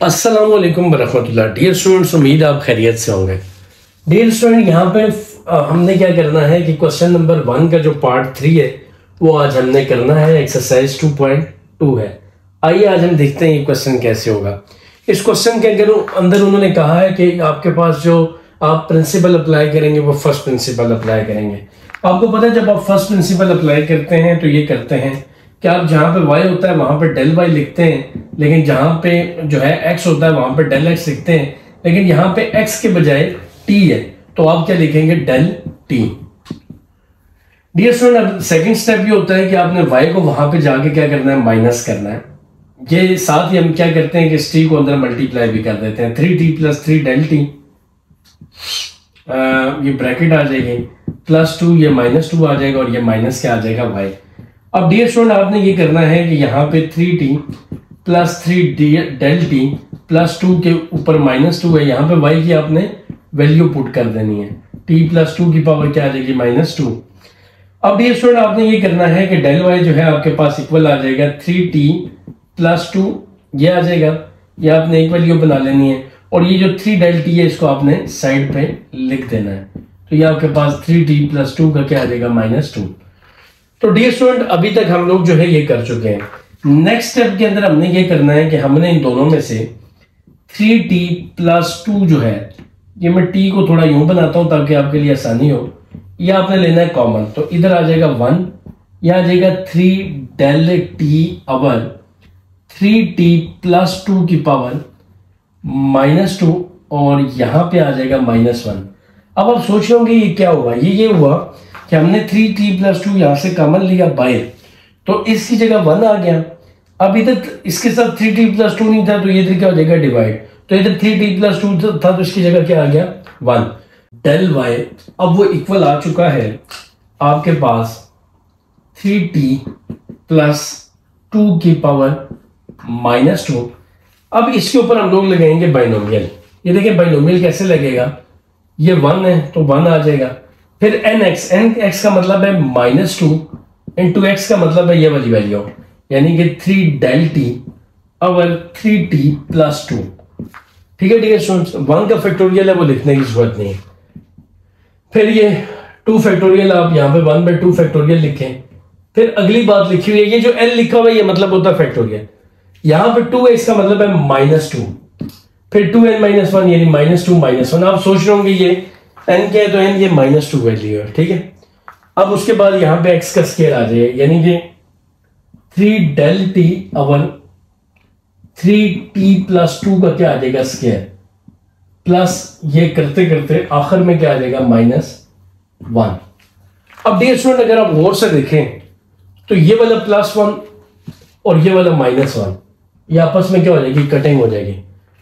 अस्सलाम वालेकुम वरहमतुल्लाह dear students उम्मीद आप खैरियत से होंगे। डियर स्टूडेंट यहाँ पे हमने क्या करना है कि क्वेश्चन नंबर वन का जो पार्ट थ्री है, वो आज हमने करना है। एक्सरसाइज टू पॉइंट टू है। आइए आज हम देखते हैं ये क्वेश्चन कैसे होगा। इस क्वेश्चन के अंदर अंदर उन्होंने कहा है कि आपके पास जो आप प्रिंसिपल अप्लाई करेंगे, वो फ़र्स्ट प्रिंसिपल अप्लाई करेंगे। आपको पता है जब आप फ़र्स्ट प्रिंसिपल अप्लाई करते हैं तो ये करते हैं कि आप जहाँ पे वाई होता है, वहाँ पे डेल वाई लिखते हैं, लेकिन जहाँ पे जो है एक्स होता है, वहाँ पे डेल एक्स लिखते हैं, लेकिन यहाँ पे एक्स के बजाय टी है तो आप क्या लिखेंगे? Del t. डियर अब सेकंड स्टेप ये होता है कि आपने वाई को वहाँ पे जाके क्या करना है? माइनस करना है। ये साथ ही हम क्या करते हैं कि इस t को अंदर मल्टीप्लाई भी कर देते हैं। Three T plus three del T ये ब्रैकेट आ जाएगी। प्लस टू ये माइनस टू आ जाएगा और ये माइनस क्या आ जाएगा? y. अब डियर स्टूडेंट आपने ये करना है कि यहाँ पे three T plus three del T plus two के ऊपर माइनस टू है। यहाँ पे वाई की आपने वैल्यू पुट कर देनी है। टी प्लस टू की पावर क्या आ जाएगी? माइनस टू अब डियर स्टूडेंट आपने ये करना है कि डेल वाई जो है आपके पास इक्वल आ जाएगा। थ्री टी प्लस टू ये आ जाएगा। ये आपने एक वैल्यू बना लेनी है। और ये जो थ्री डेल टी है, इसको आपने साइड पे लिख देना है। तो ये आपके पास थ्री टी प्लस टू का क्या आ जाएगा? माइनस टू तो डियर स्टूडेंट अभी तक हम लोग जो है ये कर चुके हैं। नेक्स्ट स्टेप के अंदर हमने ये करना है कि हमने इन दोनों में से थ्री टी प्लस टू जो है, ये मैं टी को थोड़ा यूँ बनाता हूँ ताकि आपके लिए आसानी हो। ये आपने लेना है कॉमन तो इधर आ जाएगा वन यह आ जाएगा three del T over three T plus two की पावर माइनस टू और यहाँ पे आ जाएगा माइनस वन अब आप सोच रहे होंगे ये क्या हुआ? ये ये हुआ कि हमने थ्री टी प्लस टू यहाँ से कॉमन लिया बाय तो इसकी जगह वन आ गया। अब इधर इसके साथ थ्री टी प्लस टू नहीं था तो ये क्या हो जाएगा डिवाइड तो इधर थ्री टी प्लस टू था तो इसकी जगह क्या आ गया? वन डेल वाई अब वो इक्वल आ चुका है आपके पास थ्री टी प्लस टू की पावर माइनस टू अब इसके ऊपर हम लोग लगाएँगे बाइनोमियल ये देखिए बाइनोमियल कैसे लगेगा? ये वन है तो वन आ जाएगा। फिर एन एक्स एन एक्स का मतलब है minus two into x का मतलब है ये वाली वैल्यू यानी कि three del T over three T plus two ठीक है ठीक है स्टूडेंट्स वन का फैक्टोरियल है, वो लिखने की ज़रूरत नहीं है। फिर ये टू फैक्टोरियल आप यहाँ पे वन बाई टू फैक्टोरियल लिखें। फिर अगली बात लिखी हुई है, ये जो एल लिखा हुआ है, ये मतलब होता है फैक्टोरियल यहाँ पे टू है इसका मतलब है माइनस टू फिर टू एन माइनस वन यानी माइनस टू माइनस वन आप सोच रहे होंगे ये एन क्या है तो एन ये माइनस टू वैल्यू है, ठीक है? अब उसके बाद यहाँ पे एक्स का स्केयर आ जाए, यानी कि three del T over three T plus two का क्या आ जाएगा स्केयर प्लस ये करते करते आखिर में क्या आ जाएगा माइनस वन अब डियर स्टूडेंट अगर आप गौर से देखें तो ये वाला प्लस वन और ये वाला माइनस वन ये आपस में क्या हो जाएगी? कटिंग हो जाएगी।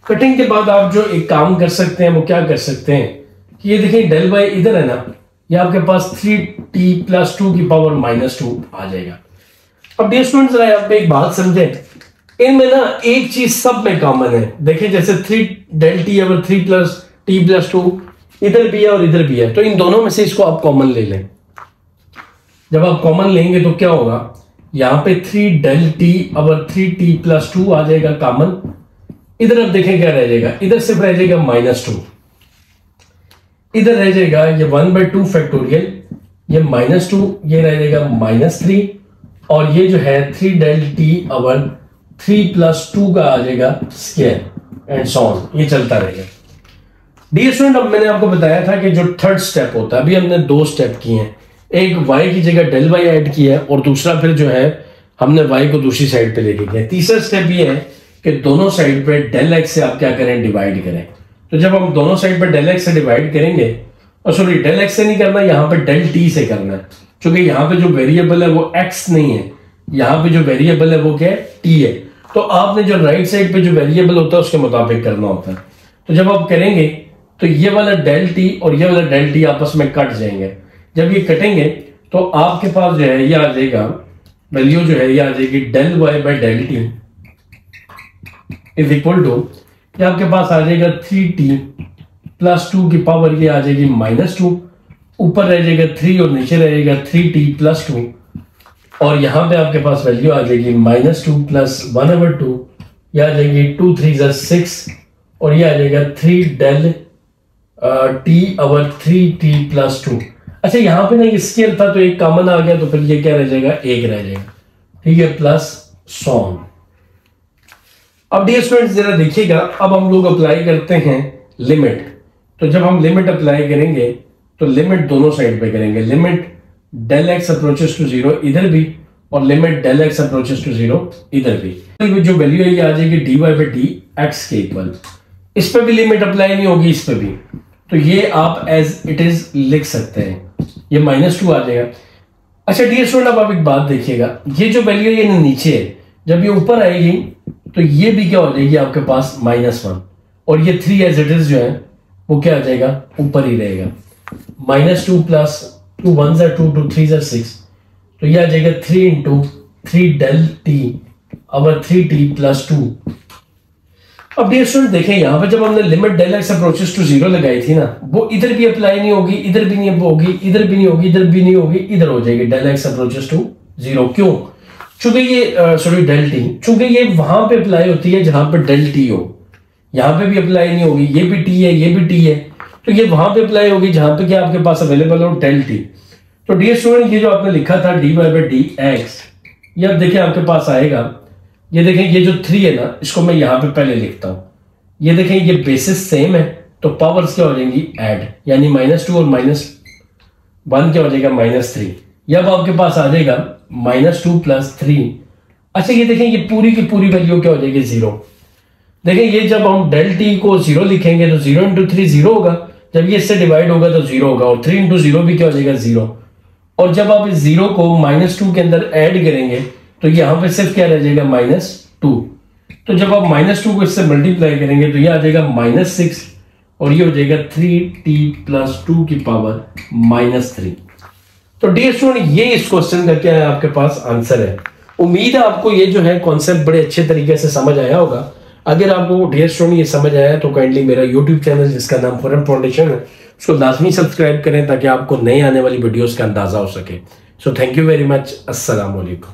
कटिंग के बाद आप जो एक काम कर सकते हैं, वो क्या कर सकते हैं? कि ये देखिए डेल बाई इधर है ना, ये आपके पास थ्री टी प्लस टू की पावर माइनस टू आ जाएगा। अब डियर स्टूडेंट जरा आप एक बात समझे। इनमें ना एक चीज़ सब में कॉमन है। देखिए जैसे three del T over three plus T plus two इधर भी है और इधर भी है। तो इन दोनों में से इसको आप कॉमन ले लें। जब आप कॉमन लेंगे तो क्या होगा? यहाँ पे three del T over three T plus two आ जाएगा कॉमन इधर आप देखें क्या रह जाएगा? इधर सिर्फ़ रह जाएगा माइनस टू इधर रह जाएगा ये वन बाई टू फैक्टोरियल, ये माइनस टू, ये रह जाएगा माइनस थ्री, और ये जो है three del T over three plus two का आ जाएगा स्केयर एंड सॉन ये चलता रहेगा। डी स्टूडेंट अब मैंने आपको बताया था कि जो थर्ड स्टेप होता है, अभी हमने दो स्टेप किए हैं। एक y की जगह डेल y ऐड किया है, और दूसरा फिर जो है हमने y को दूसरी साइड पे लेके गया तीसरा स्टेप ये है कि दोनों साइड पे डेल x से आप क्या करें डिवाइड करें। तो जब हम दोनों साइड पर डेल एक्स से डिवाइड करेंगे, और सॉरी डेल x से नहीं करना, यहाँ पे डेल टी से करना है। क्योंकि यहाँ पे जो वेरिएबल है वो x नहीं है। यहाँ पे जो वेरिएबल है वो क्या है? टी है। तो आपने जो राइट साइड पे जो वेरिएबल होता है, उसके मुताबिक करना होता है। तो जब आप करेंगे तो ये वाला डेल टी और ये वाला डेल टी आपस में कट जाएँगे। जब ये कटेंगे तो आपके पास जो है, ये आ जाएगा। वैल्यू जो है, ये आ जाएगी del Y by del T is equal to ये आपके पास आ जाएगा थ्री टी प्लस टू की पावर ये आ जाएगी माइनस टू ऊपर रह जाएगा थ्री और नीचे रहेगा थ्री टी प्लस टू और यहाँ पे आपके पास वैल्यू आ जाएगी minus two plus one over two यह आ जाएगी टू थ्री जर सिक्स और ये आ जाएगा three del T over three T plus two अच्छा यहाँ पे ना ये स्केल था तो एक कॉमन आ गया तो फिर ये क्या रह जाएगा? एक रह जाएगा। ठीक है प्लस सॉन अब डियर स्टूडेंट्स जरा देखिएगा, अब हम लोग अप्लाई करते हैं लिमिट तो जब हम लिमिट अप्लाई करेंगे तो लिमिट दोनों साइड पे करेंगे. Limit del X approaches to zero इधर भी, और limit del X approaches to zero इधर भी. तो जो वैल्यू है, ये आ जाएगी D Y by D X के इक्वल इस पर भी लिमिट अप्लाई नहीं होगी, इस पर भी. तो ये आप एज इट इज़ लिख सकते हैं. ये माइनस टू आ जाएगा. अच्छा डियर स्टूडेंट अब आप एक बात देखिएगा. ये जो वैल्यू है, ये नीचे है. जब ये ऊपर आएगी तो ये भी क्या हो जाएगी आपके पास माइनस वन और ये थ्री एज इट इज़ जो है, वो क्या आ जाएगा? ऊपर ही रहेगा। Minus two plus two one जर टू टू थ्री जर सिक्स तो ये आ जाएगा three into three del T over three T plus two अब डियर स्टूडेंट देखें, यहाँ पे जब हमने limit del X approaches to zero लगाई थी ना, वो इधर भी अप्लाई नहीं होगी, इधर भी नहीं होगी, इधर भी नहीं होगी, इधर भी नहीं होगी, इधर हो जाएगी del X approaches to zero क्यों? चूँकि ये सॉरी डेल टी चूँकि ये वहाँ पे अप्लाई होती है जहाँ पे डेल टी हो। यहाँ पे भी अप्लाई नहीं होगी। ये भी टी है, ये भी टी है। तो ये वहाँ पे अप्लाई होगी जहाँ पे क्या आपके पास अवेलेबल हो डेल टी तो डी स्टूडेंट ये जो आपने लिखा था D Y by D X ये अब देखिए आपके पास आएगा। ये देखें, ये जो थ्री है ना, इसको मैं यहाँ पे पहले लिखता हूँ। ये देखें, ये बेसिस सेम है तो पावर्स क्या हो जाएँगी? एड यानी माइनस टू और माइनस वन क्या हो जाएगा? माइनस थ्री अब आपके पास आ जाएगा माइनस टू प्लस थ्री अच्छा ये देखें, ये पूरी की पूरी वैल्यू क्या हो जाएगी? ज़ीरो देखें, ये जब हम डेल टी को ज़ीरो लिखेंगे तो ज़ीरो इंटू थ्री ज़ीरो होगा। जब ये इससे डिवाइड होगा तो ज़ीरो होगा। और थ्री इंटू ज़ीरो भी क्या हो जाएगा? ज़ीरो और जब आप इस ज़ीरो को माइनस टू के अंदर ऐड करेंगे तो यहाँ पे सिर्फ़ क्या रह जाएगा? माइनस टू तो जब आप माइनस टू को इससे मल्टीप्लाई करेंगे तो ये आ जाएगा माइनस सिक्स और ये हो जाएगा थ्री टी प्लस टू की पावर माइनस थ्री तो डियर स्टूडेंट ये इस क्वेश्चन का क्या है आपके पास आंसर है? उम्मीद है आपको ये जो है कॉन्सेप्ट बड़े अच्छे तरीके से समझ आया होगा। अगर आपको डियर स्टूडेंट ये समझ आया तो काइंडली मेरा यूट्यूब चैनल जिसका नाम फॉरन फाउंडेशन है, उसको लाजमी सब्सक्राइब करें, ताकि आपको नई आने वाली वीडियोज़ का अंदाज़ा हो सके। So thank you very much वालेकुम